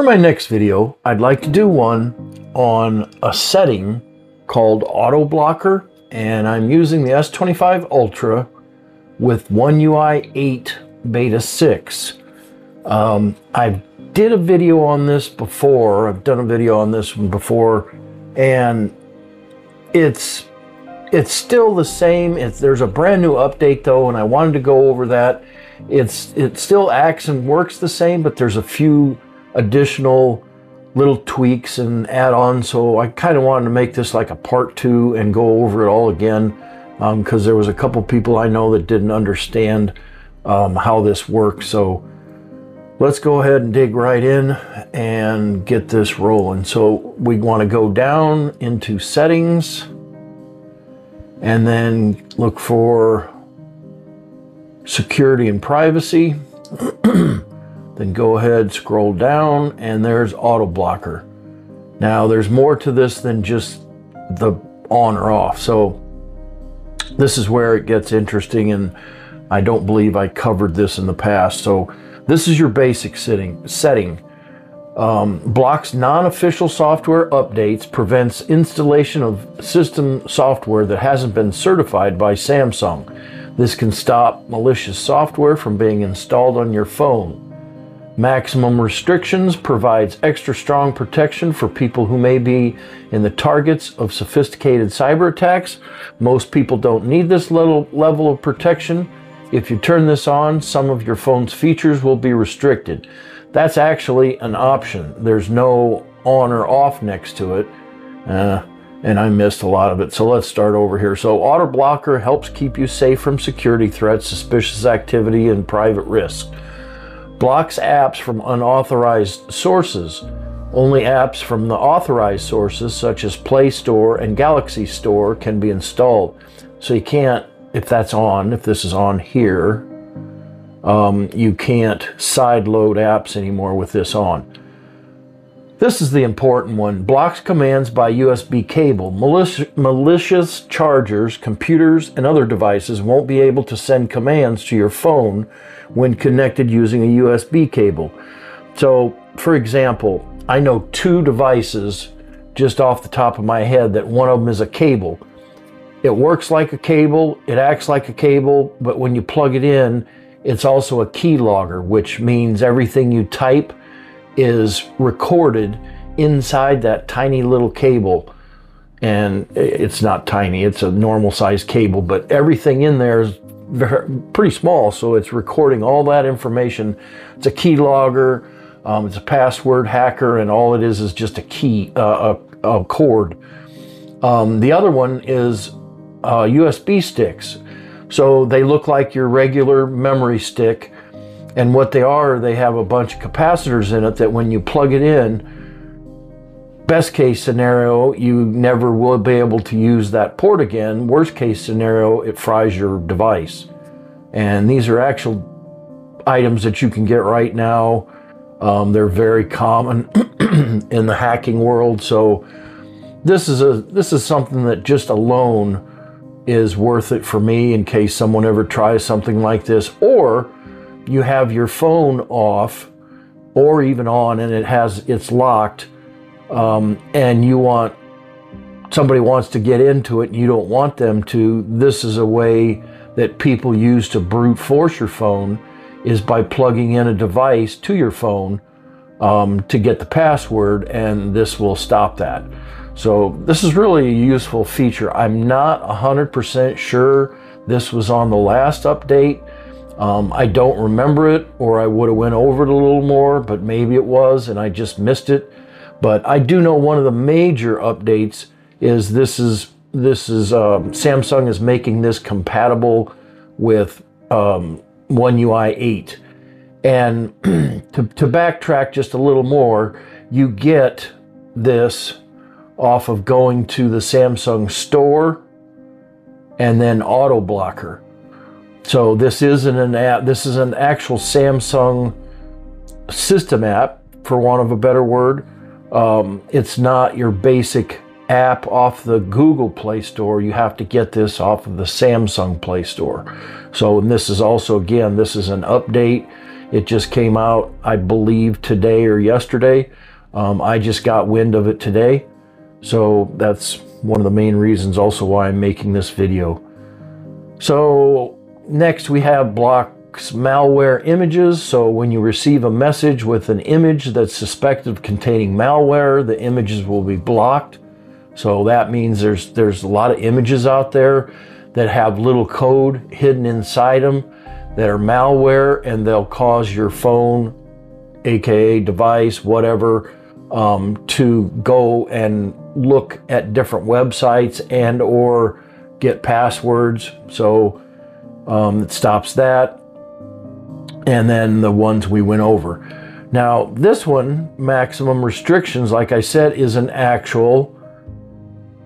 For my next video, I'd like to do one on a setting called Auto Blocker, and I'm using the S25 Ultra with One UI 8 Beta 6. Um, I did a video on this before. I've done a video on this one before, and it's it's still the same. It's, there's a brand new update though, and I wanted to go over that. It's it still acts and works the same, but there's a few additional little tweaks and add-ons. So I kind of wanted to make this like a part two and go over it all again because um, there was a couple people I know that didn't understand um, how this works. So let's go ahead and dig right in and get this rolling. So we want to go down into settings and then look for security and privacy. then go ahead, scroll down, and there's auto blocker. Now there's more to this than just the on or off. So this is where it gets interesting and I don't believe I covered this in the past. So this is your basic setting. setting. Um, blocks non-official software updates, prevents installation of system software that hasn't been certified by Samsung. This can stop malicious software from being installed on your phone. Maximum restrictions provides extra strong protection for people who may be in the targets of sophisticated cyber attacks. Most people don't need this level, level of protection. If you turn this on, some of your phone's features will be restricted. That's actually an option. There's no on or off next to it. Uh, and I missed a lot of it. So let's start over here. So auto blocker helps keep you safe from security threats, suspicious activity, and private risk blocks apps from unauthorized sources. Only apps from the authorized sources, such as Play Store and Galaxy Store, can be installed. So you can't, if that's on, if this is on here, um, you can't side load apps anymore with this on. This is the important one. Blocks commands by USB cable. Malici malicious chargers, computers, and other devices won't be able to send commands to your phone when connected using a USB cable. So, for example, I know two devices just off the top of my head that one of them is a cable. It works like a cable, it acts like a cable, but when you plug it in, it's also a keylogger, which means everything you type is recorded inside that tiny little cable. And it's not tiny, it's a normal size cable, but everything in there is very, pretty small. So it's recording all that information. It's a keylogger, um, it's a password hacker, and all it is is just a key, uh, a, a, cord. Um, the other one is uh, USB sticks. So they look like your regular memory stick, and what they are, they have a bunch of capacitors in it that when you plug it in, best case scenario, you never will be able to use that port again. Worst case scenario, it fries your device. And these are actual items that you can get right now. Um, they're very common in the hacking world. So this is a this is something that just alone is worth it for me in case someone ever tries something like this or you have your phone off or even on and it has it's locked um, and you want somebody wants to get into it and you don't want them to this is a way that people use to brute force your phone is by plugging in a device to your phone um, to get the password and this will stop that. So this is really a useful feature. I'm not 100% sure this was on the last update um, I don't remember it, or I would have went over it a little more, but maybe it was, and I just missed it. But I do know one of the major updates is this is this is um, Samsung is making this compatible with um, One UI 8. And to, to backtrack just a little more, you get this off of going to the Samsung store and then auto blocker. So this isn't an app, this is an actual Samsung system app, for want of a better word. Um, it's not your basic app off the Google Play Store. You have to get this off of the Samsung Play Store. So this is also, again, this is an update. It just came out, I believe, today or yesterday. Um, I just got wind of it today. So that's one of the main reasons also why I'm making this video. So next we have blocks malware images. So when you receive a message with an image that's suspected of containing malware, the images will be blocked. So that means there's there's a lot of images out there that have little code hidden inside them that are malware and they'll cause your phone, aka device, whatever, um, to go and look at different websites and or get passwords. So um, it stops that. And then the ones we went over. Now, this one, maximum restrictions, like I said, is an actual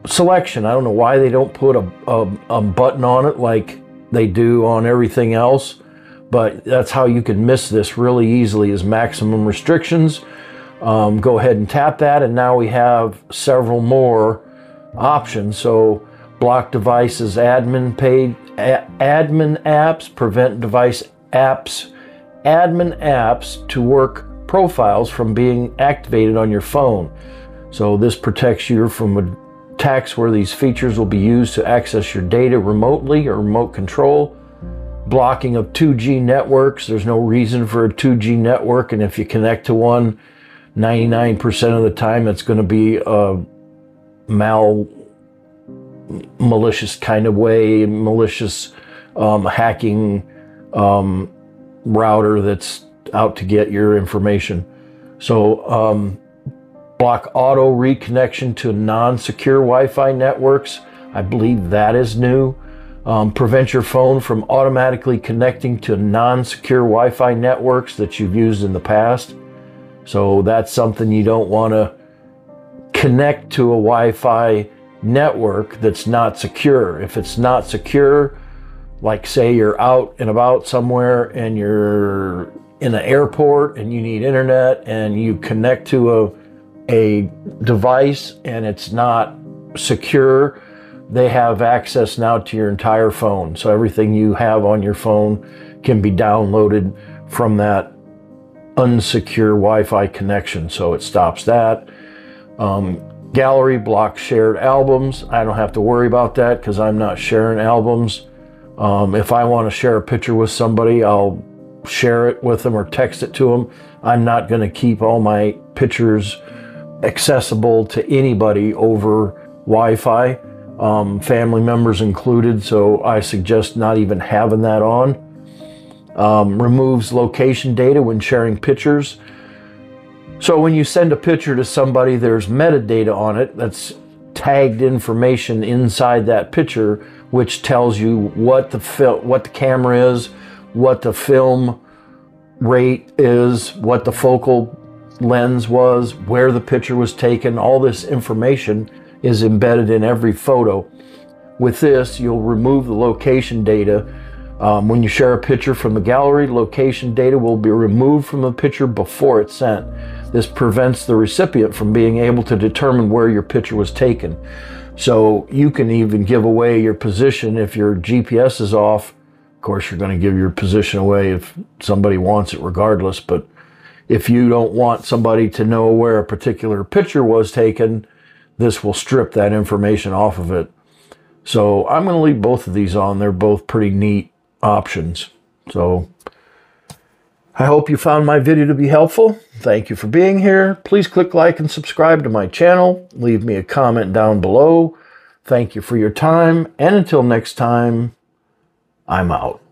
selection. I don't know why they don't put a, a, a, button on it like they do on everything else, but that's how you can miss this really easily is maximum restrictions. Um, go ahead and tap that, and now we have several more options. So block devices, admin page, admin apps, prevent device apps, admin apps to work profiles from being activated on your phone. So this protects you from attacks where these features will be used to access your data remotely or remote control. Blocking of 2G networks. There's no reason for a 2G network, and if you connect to one, 99% of the time it's going to be a mal malicious kind of way, malicious um, hacking um, router that's out to get your information. So, um, block auto reconnection to non secure Wi Fi networks. I believe that is new. Um, prevent your phone from automatically connecting to non secure Wi Fi networks that you've used in the past. So, that's something you don't want to connect to a Wi Fi network that's not secure. If it's not secure, like say you're out and about somewhere and you're in an airport and you need internet and you connect to a a device and it's not secure, they have access now to your entire phone. So everything you have on your phone can be downloaded from that unsecure Wi-Fi connection. So it stops that. Um, Gallery blocks shared albums. I don't have to worry about that because I'm not sharing albums. Um, if I want to share a picture with somebody, I'll share it with them or text it to them. I'm not going to keep all my pictures accessible to anybody over Wi Fi, um, family members included. So I suggest not even having that on. Um, removes location data when sharing pictures. So when you send a picture to somebody, there's metadata on it that's tagged information inside that picture, which tells you what the fil- what the camera is, what the film rate is, what the focal lens was, where the picture was taken. All this information is embedded in every photo. With this, you'll remove the location data. Um, when you share a picture from the gallery, location data will be removed from the picture before it's sent. This prevents the recipient from being able to determine where your picture was taken. So you can even give away your position if your GPS is off. Of course, you're going to give your position away if somebody wants it regardless. But if you don't want somebody to know where a particular picture was taken, this will strip that information off of it. So I'm going to leave both of these on. They're both pretty neat options. So I hope you found my video to be helpful. Thank you for being here. Please click like and subscribe to my channel. Leave me a comment down below. Thank you for your time. And until next time, I'm out.